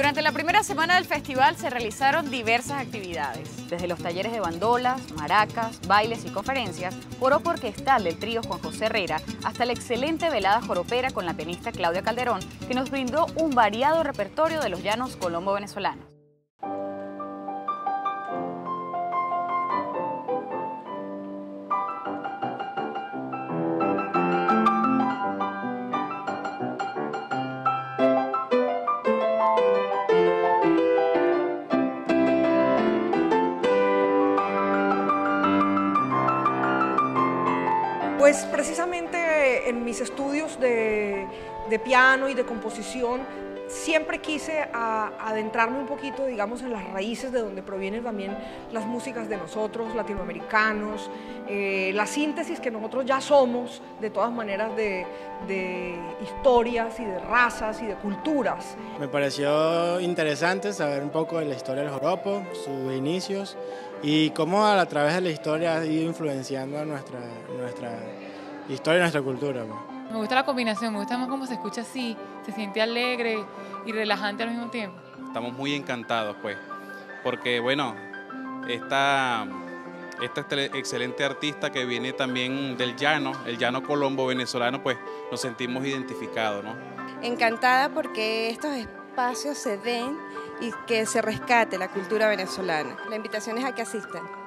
Durante la primera semana del festival se realizaron diversas actividades, desde los talleres de bandolas, maracas, bailes y conferencias, joropo orquestal del trío Juan José Herrera, hasta la excelente velada joropera con la pianista Claudia Calderón, que nos brindó un variado repertorio de los llanos colombo-venezolanos. Pues precisamente en mis estudios de, piano y de composición siempre quise adentrarme un poquito, digamos, en las raíces de donde provienen también las músicas de nosotros, latinoamericanos, eh, la síntesis que nosotros ya somos, de todas maneras, de, historias y de razas y de culturas. Me pareció interesante saber un poco de la historia del joropo, sus inicios y cómo a, través de la historia ha ido influenciando nuestra, nuestra historia y nuestra cultura. Me gusta la combinación, me gusta más cómo se escucha así, se siente alegre y relajante al mismo tiempo. Estamos muy encantados, pues, porque bueno, esta, esta excelente artista que viene también del llano, el llano colombo venezolano, pues nos sentimos identificados, ¿no? Encantada porque estos espacios se den y que se rescate la cultura venezolana. La invitación es a que asistan.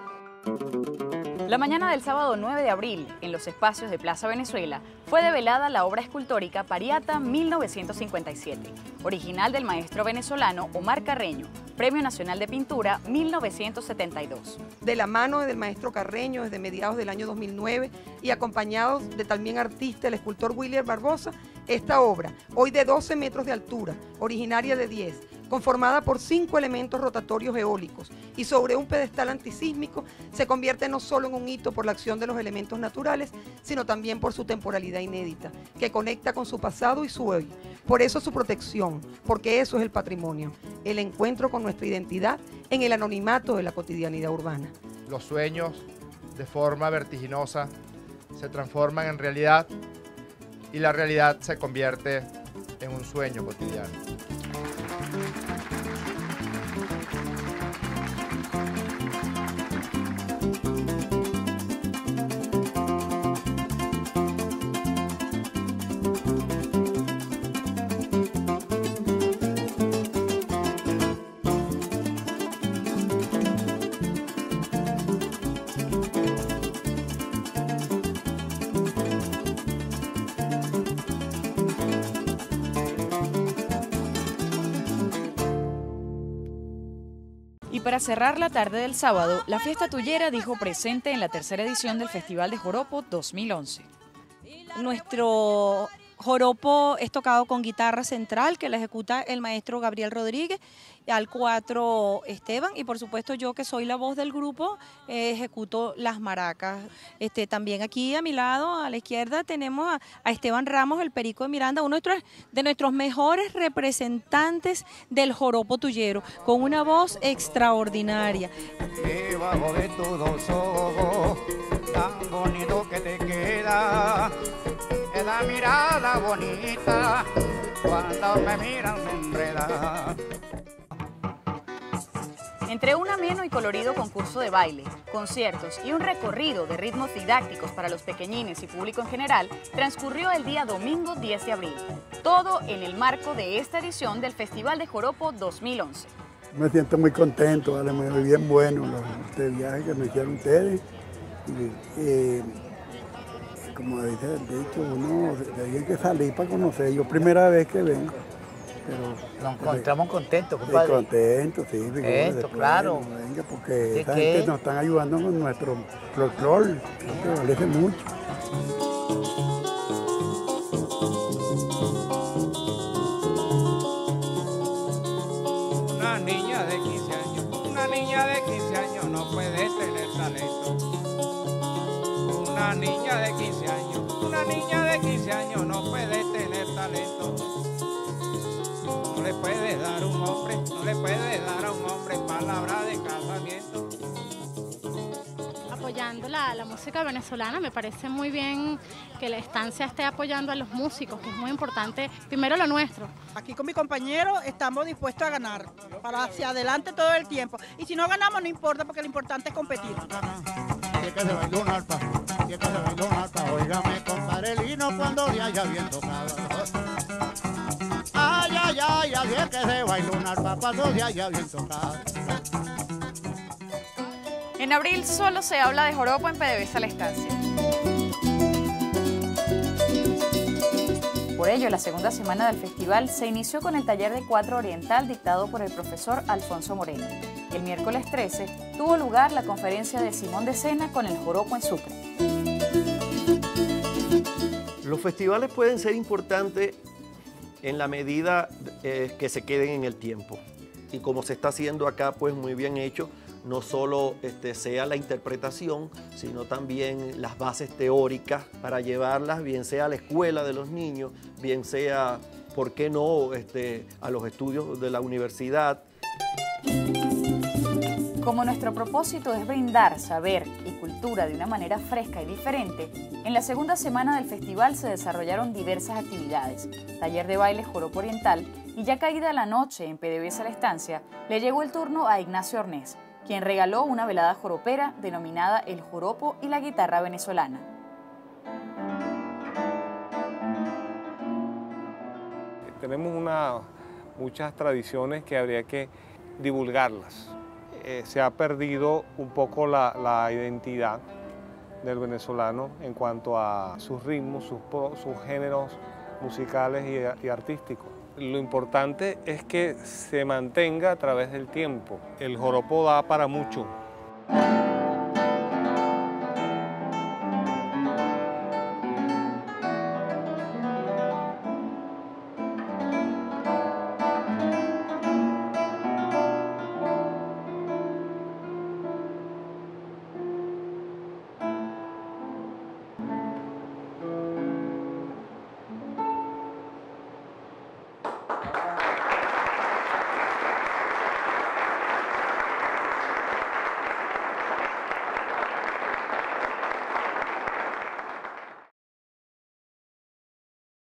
La mañana del sábado 9 de abril, en los espacios de Plaza Venezuela, fue develada la obra escultórica Pariata 1957, original del maestro venezolano Omar Carreño, Premio Nacional de Pintura 1972. De la mano del maestro Carreño desde mediados del año 2009 y acompañado de también artista, el escultor William Barbosa, esta obra, hoy de 12 metros de altura, originaria de 10, conformada por cinco elementos rotatorios eólicos y sobre un pedestal antisísmico, se convierte no solo en un hito por la acción de los elementos naturales, sino también por su temporalidad inédita, que conecta con su pasado y su hoy. Por eso su protección, porque eso es el patrimonio, el encuentro con nuestra identidad en el anonimato de la cotidianidad urbana. Los sueños, de forma vertiginosa, se transforman en realidad y la realidad se convierte en un sueño cotidiano. Y para cerrar la tarde del sábado, la fiesta tuyera dijo presente en la tercera edición del Festival de Joropo 2011. Nuestro joropo es tocado con guitarra central que la ejecuta el maestro Gabriel Rodríguez, al cuatro Esteban y por supuesto yo que soy la voz del grupo eh, ejecuto las maracas. Este, también aquí a mi lado, a la izquierda, tenemos a, Esteban Ramos, el Perico de Miranda, uno de nuestros, mejores representantes del joropo tuyero, con una voz extraordinaria. tan bonito que te queda la mirada bonita cuando me miran Entre un ameno y colorido concurso de baile, conciertos y un recorrido de ritmos didácticos para los pequeñines y público en general, transcurrió el día domingo 10 de abril. Todo en el marco de esta edición del Festival de Joropo 2011. Me siento muy contento, vale, muy bien bueno los, este viaje que me hicieron ustedes. Eh, como dice el dicho, uno tiene que salir para conocer. Yo primera vez que vengo. Pero, nos encontramos contentos, compadre. Contentos, sí. Esto, claro. Venga, porque esa gente nos están ayudando con nuestro folclore, que valece mucho. Una niña de 15 años, una niña de 15 años una niña de 15 años, una niña de 15 años no puede tener talento. No le puede dar un hombre, no le puede dar a un hombre palabra de casamiento. Apoyando la, la, música venezolana. Me parece muy bien que la estancia esté apoyando a los músicos, que es muy importante, primero lo nuestro. Aquí con mi compañero estamos dispuestos a ganar, para hacia adelante todo el tiempo. Y si no ganamos no importa, porque lo importante es competir. Alpa, oígame cuando ya haya bien tocado. Ay, ay, ay, ay, que se bailó un alpa cuando ya haya bien tocado. En abril solo se habla de joropo en PDVSA La Estancia. Por ello, la segunda semana del festival se inició con el taller de cuatro oriental dictado por el profesor Alfonso Moreno. El miércoles 13 tuvo lugar la conferencia de Simón de Sena con el joropo en Sucre. Los festivales pueden ser importantes en la medida eh, que se queden en el tiempo. Y como se está haciendo acá, pues muy bien hecho, no solo este, sea la interpretación, sino también las bases teóricas para llevarlas, bien sea a la escuela de los niños, bien sea, ¿por qué no?, este, a los estudios de la universidad. Como nuestro propósito es brindar saber y cultura de una manera fresca y diferente, en la segunda semana del festival se desarrollaron diversas actividades, taller de baile joropo oriental y ya caída la noche en PDVSA La Estancia, le llegó el turno a Ignacio Ornés, quien regaló una velada joropera denominada El Joropo y la Guitarra Venezolana. Tenemos muchas tradiciones que habría que divulgarlas. Eh, se ha perdido un poco la, identidad del venezolano en cuanto a sus ritmos, sus, sus géneros musicales y, y artísticos. Lo importante es que se mantenga a través del tiempo. El joropo da para mucho,